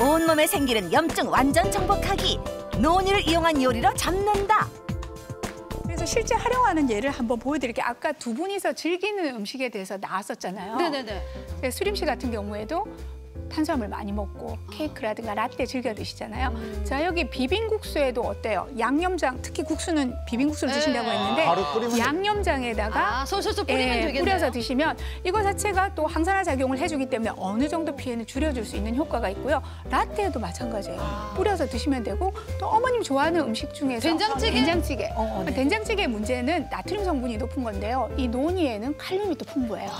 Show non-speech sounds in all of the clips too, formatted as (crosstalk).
온몸에 생기는 염증 완전 정복하기. 논이를 이용한 요리로 잡는다. 그래서 실제 활용하는 예를 한번 보여드릴게요. 아까 두 분이서 즐기는 음식에 대해서 나왔었잖아요. 네네네. 수림 씨 같은 경우에도 탄수화물 많이 먹고 케이크라든가 라떼 즐겨 드시잖아요. 음. 자 여기 비빔국수에도 어때요? 양념장 특히 국수는 비빔국수를 네. 드신다고 했는데 바로 끓이면 양념장에다가 아, 솔솔솔 뿌리면 예, 되겠네요. 뿌려서 드시면 이거 자체가 또 항산화 작용을 해주기 때문에 어느 정도 피해는 줄여줄 수 있는 효과가 있고요. 라떼도 마찬가지예요. 뿌려서 드시면 되고 또 어머님 좋아하는 음식 중에서 된장찌개? 된장찌개. 된장찌개 문제는 나트륨 성분이 높은 건데요. 이 논이에는 칼륨이 또 풍부해요.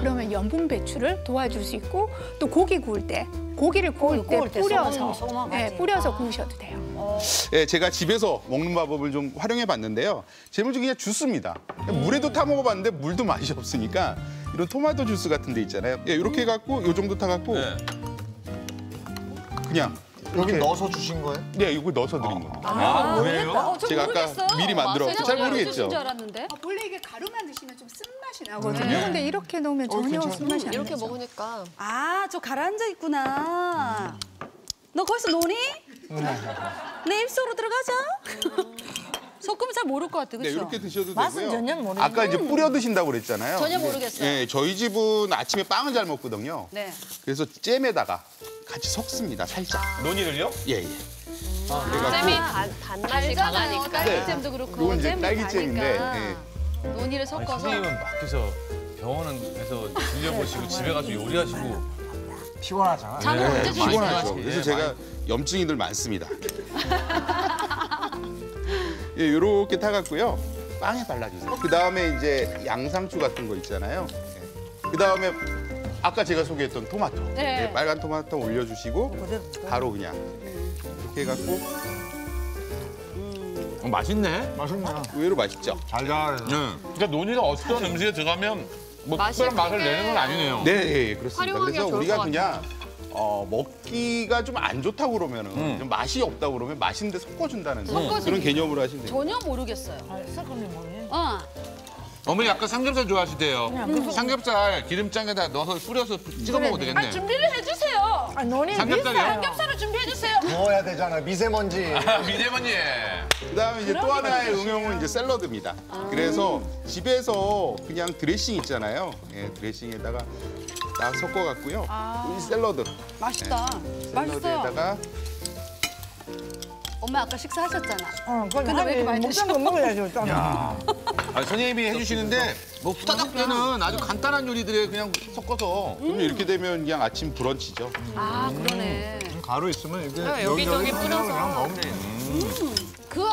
그러면 염분 배출을 도와줄 수 있고 또 고기 구울 때 고기를 구울 때 뿌려서 예, 하지. 뿌려서 구우셔도 돼요. 예, 제가 집에서 먹는 방법을 좀 활용해 봤는데요. 먼저 그냥 주스입니다. 그냥 물에도 타 먹어봤는데 물도 맛이 없으니까 이런 토마토 주스 같은 데 있잖아요. 예, 이렇게 해갖고 요 정도 타갖고 네. 그냥 여기 이렇게 넣어서 주신 거예요? 네, 이거 넣어서 드린 겁니다. 아, 그래요? 어, 저 제가 아까. 미리 만들어서 잘 제가 모르겠죠. 아, 원래 이게 가루만 드시면 좀 쓴맛이 나거든요. 근데 이렇게 넣으면 전혀 괜찮아요. 쓴맛이 안 이렇게 나죠. 먹으니까. 아, 저 가라앉아 있구나. 너 거기서 노니? 내 입속으로 들어가자. 섞으면 잘 모를 것 같아, 네, 그렇죠? 이렇게 드셔도 맛은 되고요. 전혀 모르겠네. 아까 이제 뿌려 드신다고 그랬잖아요. 전혀 모르겠어요. 예, 저희 집은 아침에 빵을 잘 먹거든요. 네. 그래서 잼에다가 같이 섞습니다, 살짝. 논의를요? 예, 예. 잼이 단, 단맛이 강하니까. 딸기잼도 그렇고. 이제 잼이 딸기잼인데, 예. 아니, 섞어서. 선생님은 밖에서 병원에서 들려보시고 집에 가서 요리하시고 피곤하잖아. 잠을 언제 주무세요? 피곤하죠. 예, 그래서 많이. 제가 염증이들 많습니다. (laughs) 예, 이렇게 타갖고요. 빵에 발라주세요. 그 다음에 이제 양상추 같은 거 있잖아요. 그 다음에 아까 제가 소개했던 토마토. 네. 예, 빨간 토마토 올려주시고 바로 그냥 이렇게 해갖고 어, 맛있네. 맛있네. 의외로 맛있죠. 달달해서. 그러니까 논의가 어떤 음식에 들어가면 뭐 특별한 맛을 내는 건 아니네요. 네, 예, 그렇습니다. 활용하기가 그래서 우리가 것 그냥 어, 먹기가 좀 안 좋다고 그러면은 음. 좀 맛이 없다고 그러면 맛있는데 섞어준다는 섞어주기. 그런 개념으로 하시면 돼요. 전혀 모르겠어요. 섞으면 뭐니? 어. 어머니 아까 삼겹살 좋아하시대요. 삼겹살 기름장에다 넣어서 뿌려서 찍어 먹어도 되겠네. 준비를 해주세요. 아, 논이 삼겹살이요? 삼겹살을 준비해주세요. 구워야 되잖아. 미세먼지. 미대머니. 그다음에 이제 또 하나의 응용은 이제 샐러드입니다. 그래서 집에서 그냥 드레싱 있잖아요. 예, 드레싱에다가 딱 섞어갖고요. 이 샐러드. 맛있다. 맛있어요. 샐러드에다가 엄마 아까 식사하셨잖아. 어, 근데 왜 이렇게 많이 먹어야죠, 좀. (laughs) 아, 선생님이 해주시는데 뭐 후다닥 되는 아주 간단한 요리들에 그냥 섞어서 그러면 이렇게 되면 그냥 아침 브런치죠. 아, 그러네. 가루 있으면 이게 네, 여기저기 여기저기 뿌려서. 그냥 먹으면 돼. 그